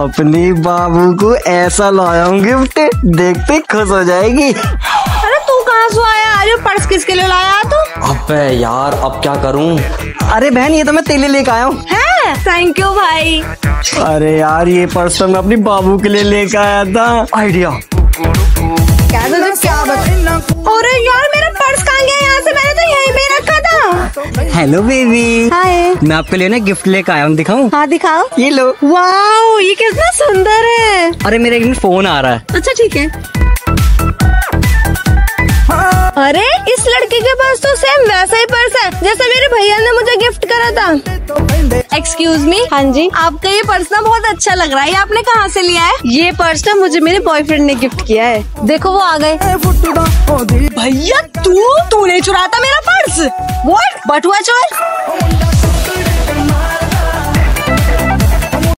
अपने बाबू को ऐसा लाया हूँ गिफ्ट देखते खुश हो जाएगी। अरे तू कहाँ से आया? अरे पर्स किसके लिए लाया तू? अबे यार अब क्या करूँ? अरे बहन ये तो मैं तेले लेके आया हूँ। थैंक यू भाई। अरे यार ये पर्स तो मैं अपनी बाबू के लिए लेके आया था। आइडिया। क्या तुझे क्या बता अरे यार मेरा पर्स कहाँ गया? यहाँ से मैंने तो यहीं पे रखा था। हेलो बेबी हाय मैं आपके लिए ना गिफ्ट लेके आया हूँ दिखाऊँ? हाँ दिखाओ। ये लो। ये कितना सुंदर है। अरे मेरे एक फ़ोन आ रहा है। अच्छा ठीक है। अरे इस लड़के के पास तो सेम वैसा ही पर्स है जैसे मेरे भैया ने मुझे गिफ्ट करा था। एक्सक्यूज मी हाँ जी। आपका ये पर्स ना बहुत अच्छा लग रहा है। ये आपने कहाँ से लिया है? ये पर्स ना मुझे मेरे बॉयफ्रेंड ने गिफ्ट किया है। देखो वो आ गए। भैया तू तूने चुराया था मेरा पर्स। व्हाट बटुआ चोर